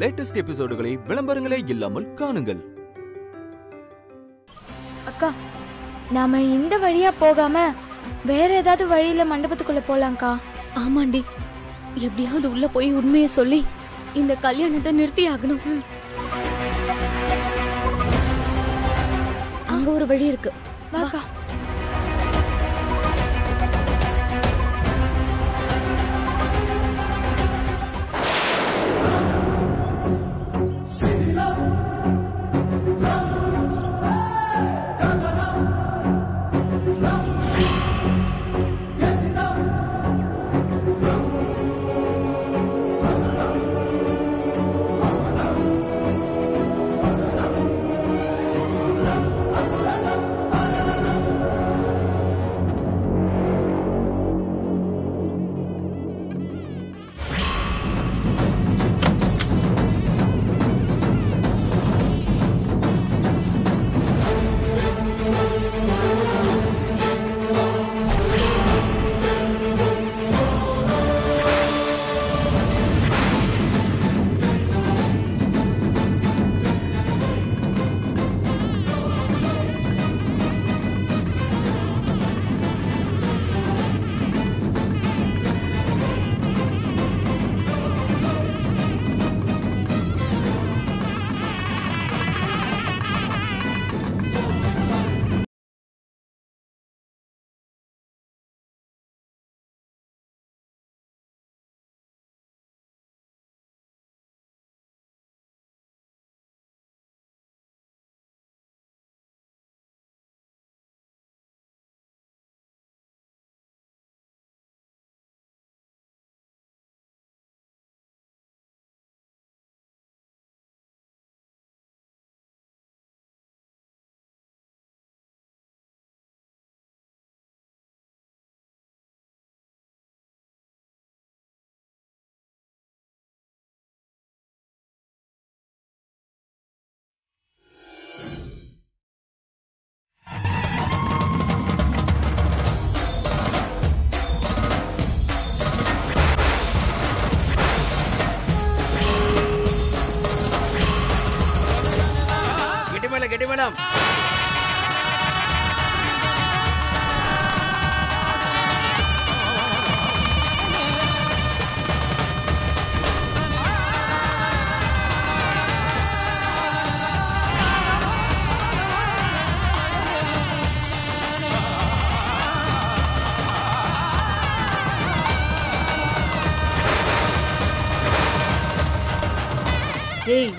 Latest எபிசோடுகளை விளம்பரங்களே இல்லாமல் காணுங்கள். அக்கா நாம இந்த வழியா போகாம வேற ஏதாவது வழியில மண்டபத்துக்குள்ள போலாம்க்கா. ஆமாண்டி. எப்படியாவது உள்ள போய் உண்மையை சொல்லி இந்த கல்யாணத்தை நிறுத்தி ஆகணும் அங்க ஒரு வழி இருக்கு. வாக்கா.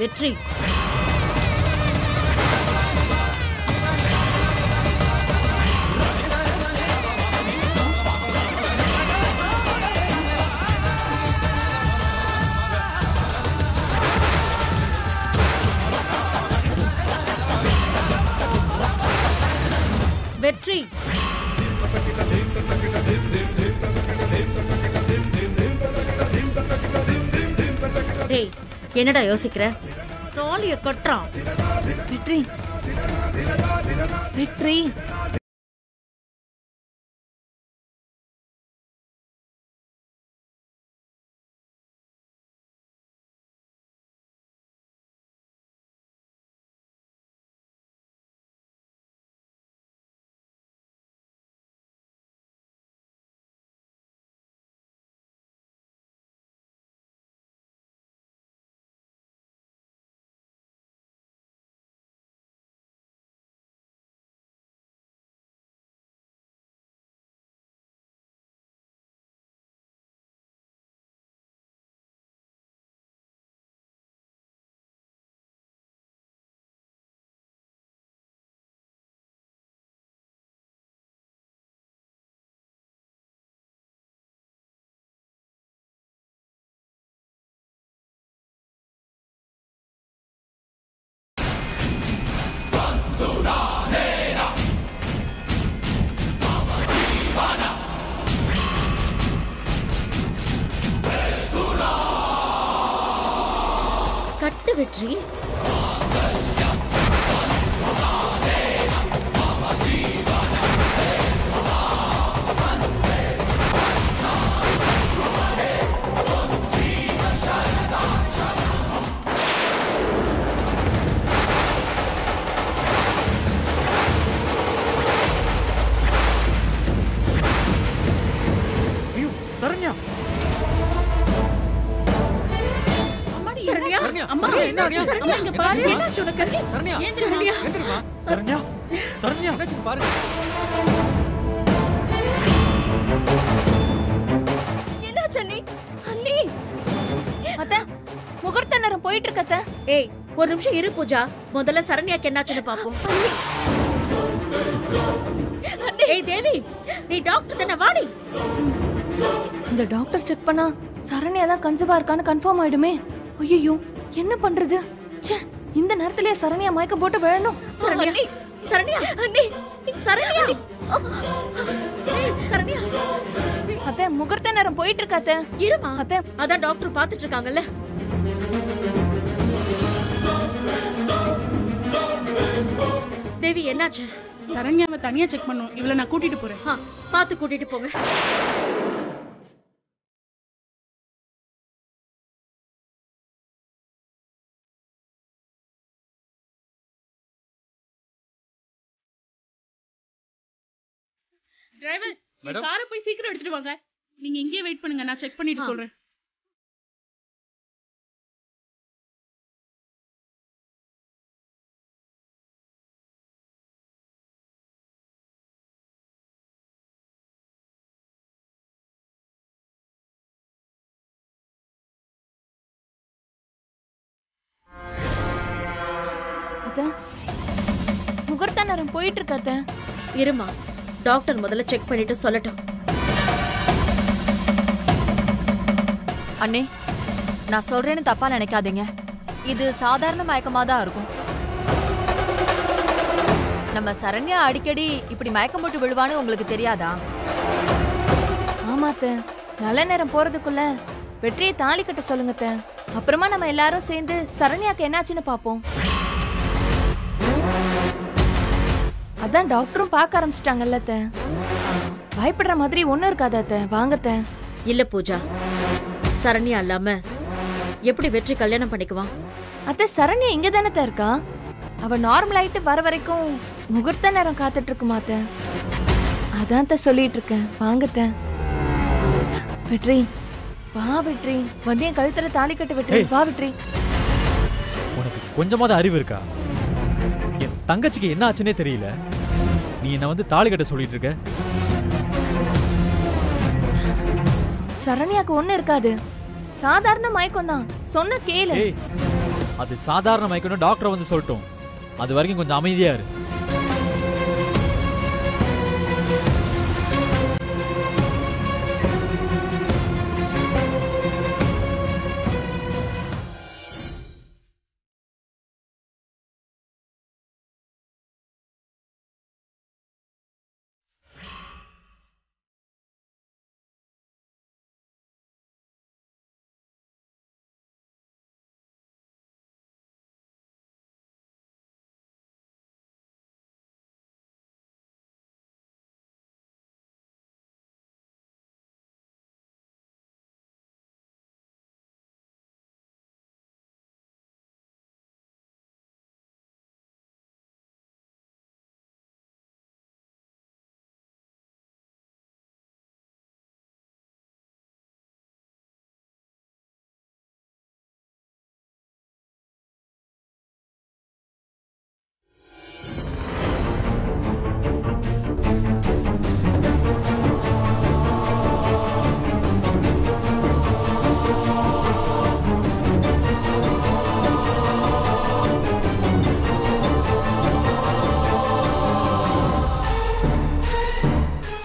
வெற்றி. வெற்றி. என்னடா யோசிக்கிற? தோழிய கட்டுறான். வெற்றி. வெற்றி. கட்டு வெற்றி அம்மா என்னாச்சு சரண்யா இங்க பாரு. என்னாச்சு உனக்கு? சரண்யா சரண்யா எந்திரிமா சரண்யா சரண்யா என்னாச்சு பாருங்க என்னாச்சு அண்ணி? அண்ணி! அத்த முகூர்த்த நேரம் போயிட்டு இருக்கு அத்த. ஏய் ஒரு நிமிஷம் இரு பூஜா. முதல்ல சரண்யாக்கு என்னாச்சுன்னு பாப்போம். ஏய் தேவி நீ டாக்டர் தானே? வாடி இந்த டாக்டர் செக் பண்ணா சரண்யா தான் கன்சீவா இருக்கான்னு கன்ஃபார்ம் ஆயிடுமே. ஐயோ என்ன பண்றது? ச்சே இந்த நேரத்திலேயே சரண்யா மயக்கம் போட்டு விழணும். சரண்யா. சரண்யா. அண்ணி சரண்யா. சரண்யா. அத்தை முகூர்த்த நேரம் போயிட்டு இருக்கு அத்தை. இருமா? அத்தை. அதான் டாக்டர் பாத்துட்டு இருக்காங்கல்ல தேவி என்னாச்சு? சரண்யாவை தனியா செக் பண்ணும். இவளை நான் கூட்டிட்டு போறேன். ஆ, பாத்து கூட்டிட்டு போங்க. Driver madam. காரை போய் சீக்கிரம் எடுத்துட்டு வாங்க. நீங்க இங்கேயே வெயிட் பண்ணுங்க. நான் செக் பண்ணிட்டு. சொல்றேன். முகூர்த்த நேரம் போயிட்டு இருக்கு அத்தை. இருமா? டாக்டர் முதல்ல செக் பண்ணிட்டு சொல்லட்டும். அண்ணே நான் சொல்றேன்னு தப்பா நினைக்காதீங்க. இது சாதாரண மயக்கமா தான் இருக்கும். நம்ம சரண்யா அடிக்கடி இப்படி மயக்கம் போட்டு விழுவான்னு உங்களுக்கு தெரியாதா? ஆமா அத்தை நல்ல நேரம் போறதுக்குள்ள வெற்றியை தாலி கட்ட சொல்லுங்க அப்புறமா நம்ம எல்லாரும் சேர்ந்து சரண்யாக்கு என்னாச்சுன்னு பாப்போம் அதான் டாக்டரும் பார்க்க ஆரம்பிச்சிட்டாங்கல்ல அத்தை. பயப்படுற மாதிரி ஒண்ணும் இருக்காது அத்தை. வாங்க அத்தை. இல்ல பூஜா சரண்யா இல்லாம எப்படி வெற்றி கல்யாணம் பண்ணிக்குவான்? அத்தை சரண்யா இங்க தானே இருக்கா? அவ நார்மல் ஆயிட்டு வர வரைக்கும் முகூர்த்த நேரம் காத்துட்டு இருக்குமா அத்தை? அதான் அத்தை சொல்லிட்டு இருக்கேன். வாங்க அத்தை. வெற்றி. வா வெற்றி. வந்து என் கழுத்துல தாலி கட்டு வெற்றி. வா வெற்றி. உனக்கு கொஞ்சமாவது அறிவு இருக்கா? என் தங்கச்சிக்கு என்ன ஆச்சுன்னே தெரியல. நீ என்ன வந்து தாலி கட்ட சொல்லிட்டு இருக்க. சரண்யாக்கு ஒண்ணு இருக்காது. சாதாரண மயக்கம் தான். சொன்ன கேளு. அது சாதாரண மயக்கணும் டாக்டர் வந்து சொல்லட்டும். அது வரைக்கும் கொஞ்சம் அமைதியா இரு.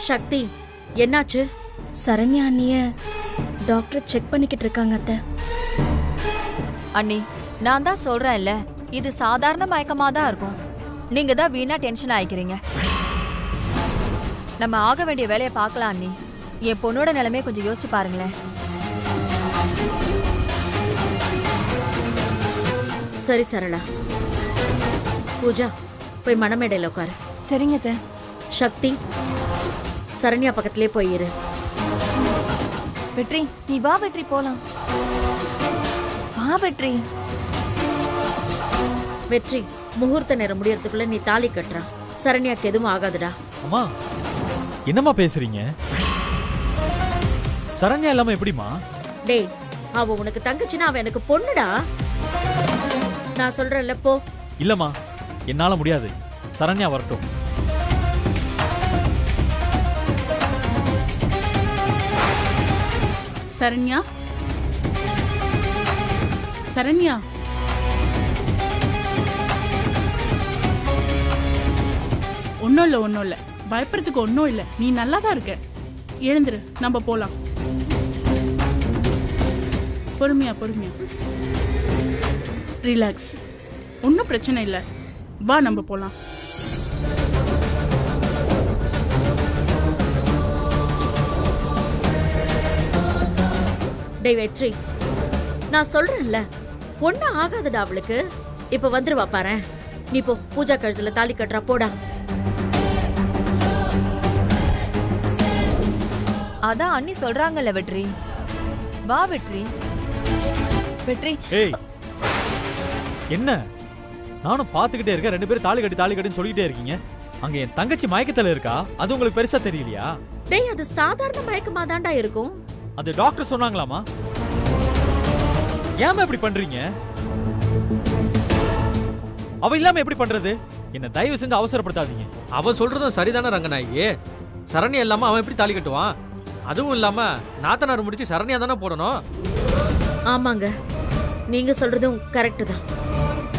சக்தி. என்னாச்சு? சரண்யா அண்ணிய டாக்டர் செக் பண்ணிக்கிட்டு இருக்காங்க அத்தை. அண்ணி நான் தான் சொல்றேன்ல இது சாதாரண மயக்கமா தான் இருக்கும். நீங்க தான் வீணா டென்ஷன் ஆயிக்கிறீங்க. நம்ம ஆக வேண்டிய வேலையை பார்க்கலாம் அண்ணி. என் பொண்ணோட நிலைமையை கொஞ்சம் யோசிச்சு பாருங்களேன். சரி சரளா. பூஜா போய் மணமேடையில் உட்காரு. சரிங்க அத்தை. சக்தி. சரண்யா பக்கத்திலே போய் இரு வெற்றி நீ வா வெற்றி போலாம். வா வெற்றி. வெற்றி முகூர்த்த நேரம் முடியறதுக்குள்ள நீ தாலி கட்டுறா. சரண்யாக்கு எதுவும் ஆகாதுடா. அம்மா என்னம்மா பேசுறீங்க? சரண்யா இல்லாம எப்படிமா டேய் அவ உனக்கு தங்கச்சின்னா அவ எனக்கு பொண்ணுடா. நான் சொல்றேன்ல போ. இல்லம்மா என்னால முடியாது. சரண்யா வரட்டும். சரண்யா? சரண்யா? ஒன்றும் இல்லை ஒன்றும் இல்லை. பயப்படுறதுக்கு ஒன்றும் இல்லை. நீ நல்லா தான் இருக்க. எழுந்துரு நம்ம போகலாம் பொறுமையா பொறுமையா. ரிலாக்ஸ் ஒன்றும் பிரச்சனை இல்லை. வா நம்ம போகலாம் டேய் வெற்றி. நான் சொல்றேன்ல ஒன்னும் ஆகாதுடா அவளுக்கு. இப்ப வந்துருவா பாரேன் நீ போ பூஜா கழுத்துல தாலி கட்டுறா போடா. அதான் அண்ணி சொல்றாங்கல்ல வெற்றி. வா வெற்றி. வெற்றி. ஏய் என்ன? நானும் பார்த்துக்கிட்டே இருக்கேன். ரெண்டு பேரும் தாலி கட்டி தாலி கட்டின்னு சொல்லிக்கிட்டே இருக்கீங்க. அங்க என் தங்கச்சி மயக்கத்துல இருக்கா? அது உங்களுக்கு பெருசா தெரியலையா? டேய் அது சாதாரண மயக்கமா தான்டா இருக்கும். அது டாக்டர் சொன்னாங்களாமா? ஏமா இப்படி பண்றீங்க? அவ இல்லாம எப்படி பண்றது? என்ன தயவு செஞ்சு அவசரப்படுத்தாதீங்க. அவன் சொல்றதும் சரிதானே ரங்கநாயகி. சரண்யா இல்லாம அவன் எப்படி தாலி கட்டுவான்? அதுவும் இல்லாம நாத்தனார் முடிச்சு சரண்யா தானே போடணும்? ஆமாங்க. நீங்க சொல்றதும் கரெக்ட் தான்.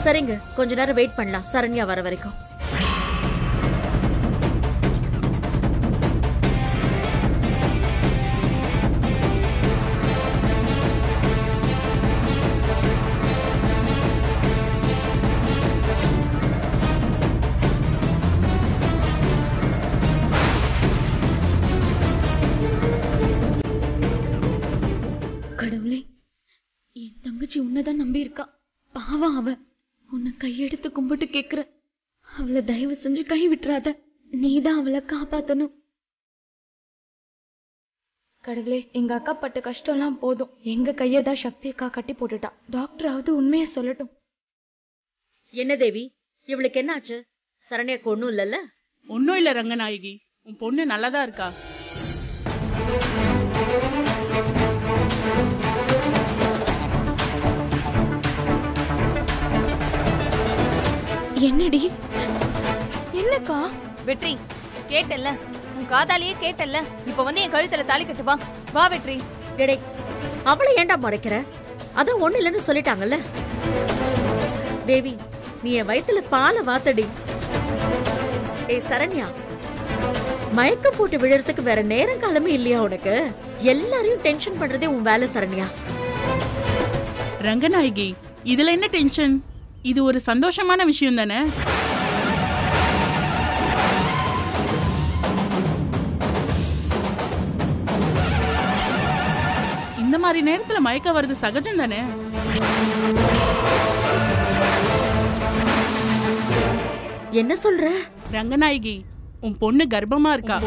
சரிங்க கொஞ்ச நேரம் வெயிட் பண்ணலாம். சரண்யா வர வரைக்கும். தங்கச்சி உன்னதான் நம்பி இருக்கா பாவம் அவ. உன்னை கையெடுத்து கும்பிட்டு கேக்குற. அவளை தயவு செஞ்சு கை விட்டுறாத. நீதான் அவளை காப்பாத்தணும். கடவுளே எங்க அக்கா பட்ட கஷ்டம்லாம் போதும். எங்க கையதான் சக்தி அக்கா கட்டி போட்டுட்டா. டாக்டராவது உண்மையை சொல்லட்டும். என்ன தேவி? இவளுக்கு என்னாச்சு? சரண்யாக்கு ஒண்ணும் இல்லல்ல? ஒன்றும் இல்லை ரங்கநாயகி. உன் பொண்ணு நல்லா தான் இருக்கா. என்னடி? என்னக்கா? வெற்றி கேட்டல்ல. உன் காதாலேயே கேட்டல்ல. இப்ப வந்து என் கழுத்துல தாலி கட்டு வா. வா வெற்றி. டேடே அவளை ஏன்டா முறைக்கிற? அதான் ஒண்ணு இல்லைன்னு சொல்லிட்டாங்கல்ல. தேவி நீ என் வயித்துல பாலை வாத்தடி. ஏய் சரண்யா மயக்கம் போட்டு விழுறதுக்கு வேற நேரம் காலமே இல்லையா உனக்கு? எல்லாரையும் டென்ஷன் பண்றதே உன் வேலை சரண்யா. ரங்கநாயகி இதுல என்ன டென்ஷன் இது ஒரு சந்தோஷமான விஷயம் தானே? இந்த மாதிரி நேரத்துல மயக்க வர்றது சகஜம் தானே? என்ன சொல்ற? ரங்கநாயகி உன் பொண்ணு கர்ப்பமா இருக்கா?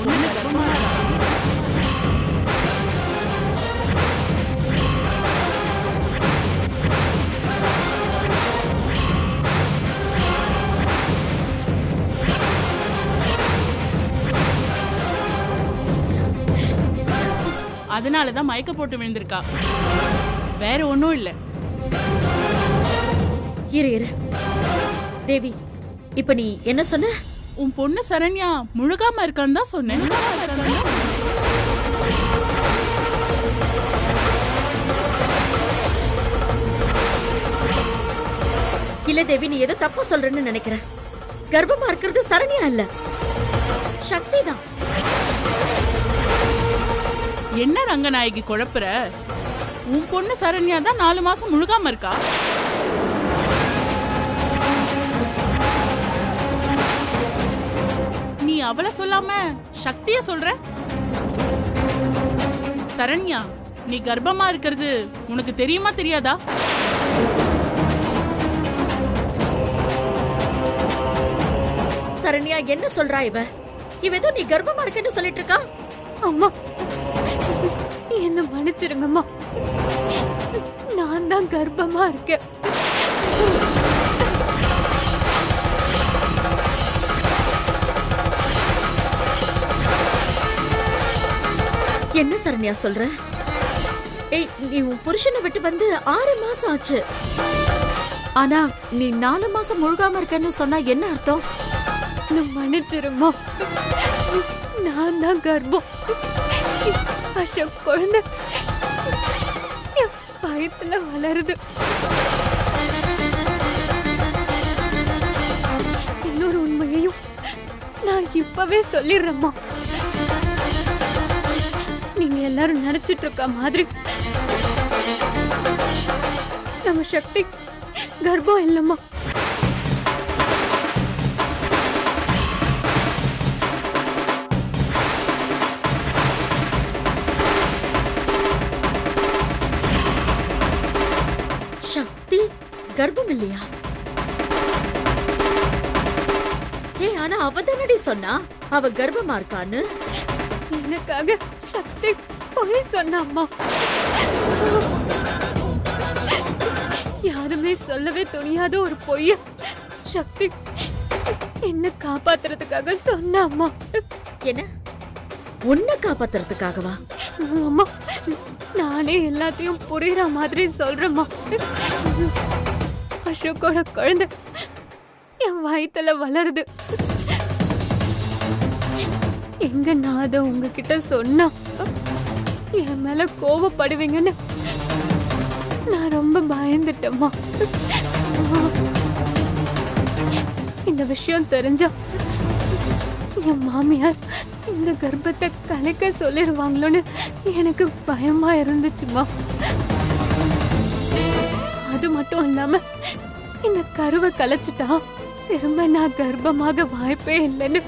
அதனாலதான் மயக்க போட்டு விழுந்திருக்கா. வேற ஒண்ணும் இல்ல. இரு இரு. தேவி இப்ப நீ என்ன சொன்ன? உன் பொண்ணு சரண்யா முழுகாம இருக்கான்னு தான் சொன்னேன். இல்ல தேவி நீ ஏதோ தப்பா சொல்றேன்னு நினைக்கிற. கர்ப்பமா இருக்கிறது சரண்யா இல்ல சக்தி தான் என்ன ரங்கநாயகி குழப்புற? உன் பொண்ணு சரண்யா தான் நாலு மாசம் முழுகாம இருக்கா? நீ அவளை சொல்லாம சக்திய சொல்ற? சரண்யா நீ கர்ப்பமா இருக்கிறது உனக்கு தெரியுமா தெரியாதா? சரண்யா என்ன சொல்றா இவ? இவ ஏதோ நீ கர்ப்பமா இருக்கேன்னு சொல்லிட்டு இருக்கா? அம்மா என்ன மன்னிச்சிருங்கம்மா நான் தான் கர்ப்பமா இருக்கேன். என்ன சரண்யா சொல்ற? ஏய் நீ உன் புருஷனை விட்டு வந்து ஆறு மாசம் ஆச்சு. ஆனா நீ நாலு மாசம் முழுகாம இருக்கேன்னு சொன்னா என்ன அர்த்தம்? மன்னிச்சிருமா நான் தான் கர்ப்பம். அசோக் குழந்தை என் வயித்துல வளருது இன்னொரு உண்மையையும் நான் இப்பவே சொல்லிடுறேம்மா நீங்க எல்லாரும் நினைச்சிட்டு இருக்க மாதிரி நம்ம சக்தி கர்ப்பம் இல்லைம்மா கர்ப்பம் இல்லையா ஏய் ஆனா அவ தானடி சொன்னா? அவ கர்ப்பமா இருக்கான்னு? எனக்காக சக்தி பொய் சொன்னாம்மா யாருமே சொல்லவே துணியாத ஒரு பொய்ய சக்தி என்ன காப்பாத்துறதுக்காக சொன்னாம்மா என்ன? உன்னை காப்பாத்துறதுக்காகவா? அம்மா நானே எல்லாத்தையும் புரியுற மாதிரி சொல்றேம்மா. அசோக்கோட குழந்தை என் வயிற்றுல வளருது. எங்க நான் அதை உங்ககிட்ட சொன்னா என் மேல கோவப்படுவீங்கன்னு நான் ரொம்ப பயந்துட்டேம்மா. இந்த விஷயம் தெரிஞ்சா என் மாமியார் இந்த கர்ப்பத்தை கலைக்க சொல்லிடுவாங்களோன்னு எனக்கு பயமா இருந்துச்சுமா அது மட்டும் இல்லாம இந்த கருவை கலைச்சிட்டா? திரும்ப நான் கர்ப்பமாக வாய்ப்பே இல்லைன்னு.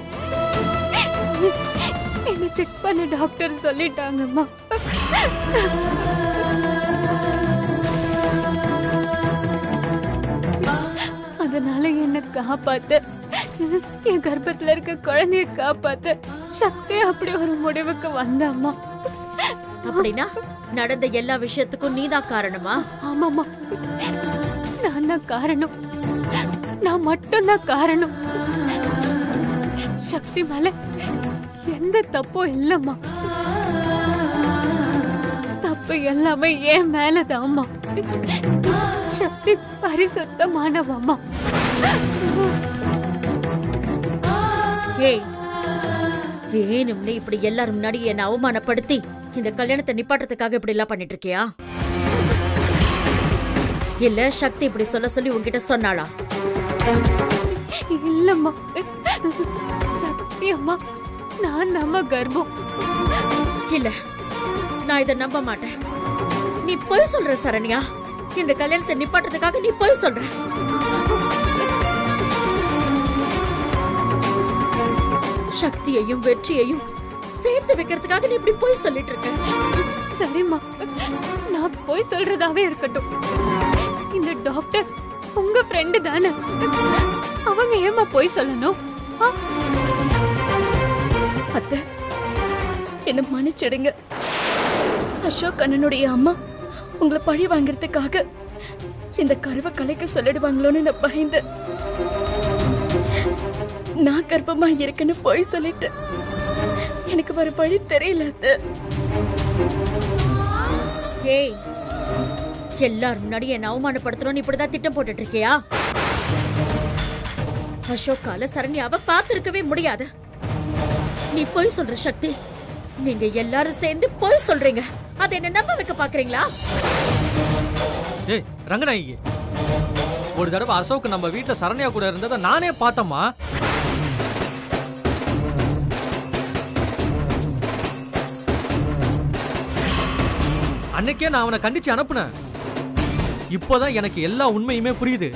என்ன செக் பண்ண டாக்டர் சொல்லிட்டாங்கம்மா. அதனால என்ன காப்பாத்த. என் கர்ப்பத்துல இருக்க குழந்தைய காப்பாத்த. சக்தி அப்படி ஒரு முடிவுக்கு வந்தாம்மா. அப்படின்னா நடந்த எல்லா விஷயத்துக்கும் நீதான் காரணமா? ஆமாம்மா. மட்டும்தான் காரணம்? நான் மட்டும்தான் காரணம். சக்தி மேல எந்த தப்பும் இல்லம்மா. தப்பு எல்லாமே என் மேலதாம்மா. சக்தி பரிசுத்தமானவம்மா. ஏய் வேணும்னு இப்படி எல்லாரும் முன்னாடி என்ன அவமானப்படுத்தி இந்த கல்யாணத்தை நிப்பாட்டுறதுக்காக இப்படி எல்லாம் பண்ணிட்டு இருக்கியா? இல்ல சக்தி இப்படி சொல்ல சொல்லி உன்கிட்ட சொன்னாளா? இல்லம்மா. சத்தியம்மா நான் நம்ம கர்ப்பம். இல்ல நான் இதை நம்ப மாட்டேன். நீ பொய் சொல்ற சரண்யா. இந்த கல்யாணத்தை நிப்பாட்டுறதுக்காக நீ பொய் சொல்ற. சக்தியையும் வெற்றியையும் சேர்த்து வைக்கிறதுக்காக நீ இப்படி பொய் சொல்லிட்டு இருக்க. சரிம்மா நான் போய் சொல்றதாவே இருக்கட்டும். இந்த டாக்டர் உங்க ஃப்ரெண்டு தானே? அவங்க ஏமா போய் சொல்லணும்? அத்தை என்ன மன்னிச்சிடுங்க. அசோக் அண்ணனுடைய அம்மா உங்களை பழி வாங்குறதுக்காக இந்த கருவை கலைக்க சொல்லிடுவாங்களோன்னு நான் பயந்தேன் நான் கர்ப்பமா இருக்கேன்னு போய் சொல்லிட்டேன் எனக்கு வர பழி தெரியல அத்தை. ஏய் எல்லார் முன்னாடி என்ன அவமானப்படுத்தணும்னு இப்படிதான் திட்டம் போட்டுட்டு இருக்கியா அசோக்கால சரண்யாவை பார்த்திருக்கவே முடியாது. நீ பொய் சொல்ற சக்தி. நீங்க எல்லாரும் சேர்ந்து பொய் சொல்றீங்க. அதை என்ன நம்ப வைக்க பாக்குறீங்களா ஏய் ரங்கநாயகி. ஒரு தடவை அசோக் நம்ம வீட்டுல சரண்யா கூட இருந்ததை நானே பார்த்தம்மா. அன்னைக்கே நான் அவனை கண்டிச்சு அனுப்புனேன். இப்போதான் எனக்கு எல்லா உண்மையுமே புரியுது.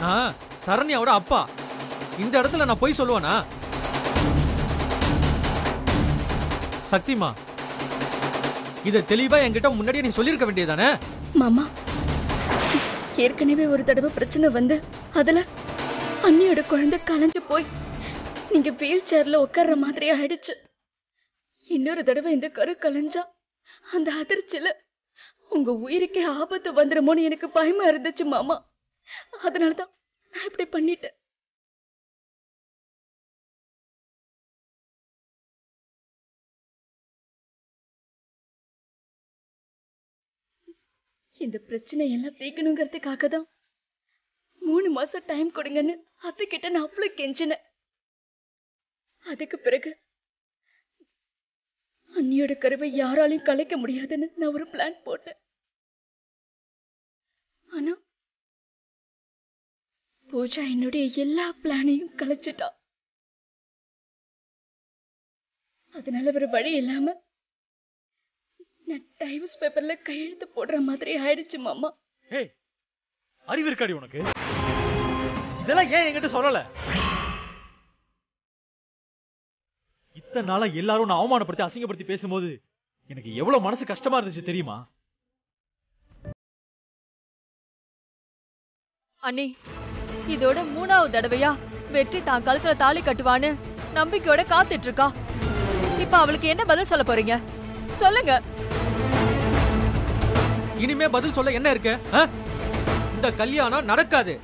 நான் சரண்யாவோட அப்பா. இந்த இடத்துல நான் போய் சொல்லுவேனா? சக்திமா இதை தெளிவா என்கிட்ட முன்னாடியே நீ சொல்லியிருக்க வேண்டியதானே மாமா ஏற்கனவே ஒரு தடவை பிரச்சனை வந்து அதுல அண்ணியோட குழந்தை கலைஞ்சு போய் நீங்க வீல் சேர்ல உட்கார்ற மாதிரி ஆயிடுச்சு. இன்னொரு தடவை இந்த கரு கலைஞ்சா அந்த அதிர்ச்சியில உங்க உயிருக்கே ஆபத்து வந்துருமோன்னு எனக்கு பயமா இருந்துச்சு மாமா. அதனாலதான் நான் இப்படி பண்ணிட்டேன். இந்த பிரச்சனை எல்லாம் தீக்கணுங்கிறதுக்காக தான் மூணு மாசம் டைம் கொடுங்கன்னு அத்தைக்கிட்ட நான் அவ்வளவு கெஞ்சினேன். அதுக்கு பிறகு அண்ணியோட கருவை யாராலையும் கலைக்க முடியாதுன்னு நான் ஒரு பிளான் போட்டேன். ஆனா பூஜா என்னுடைய எல்லா பிளானையும் கலைச்சிட்டா. அதனால வேற வழி இல்லாம நான் டைவர்ஸ் பேப்பர்ல கையெழுத்து போடுற மாதிரி ஆயிடுச்சு மாமா. அறிவு இருக்காடி உனக்கு? இதெல்லாம் ஏன் என்கிட்ட சொல்லல? இத்தனை நாளா எல்லாரும் நான் அவமானப்படுத்தி அசிங்கப்படுத்தி பேசும்போது எனக்கு எவ்வளவு மனசு கஷ்டமா இருந்துச்சு தெரியுமா? அண்ணி இதோட மூணாவது தடவையா வெற்றி தான் கழுத்துல தாலி கட்டுவான்னு நம்பிக்கையோட காத்துட்டு இருக்கா இப்ப அவளுக்கு என்ன பதில் சொல்ல போறீங்க? சொல்லுங்க. இனிமே பதில் சொல்ல என்ன இருக்கு? ஆ? இந்த கல்யாணம் நடக்காது.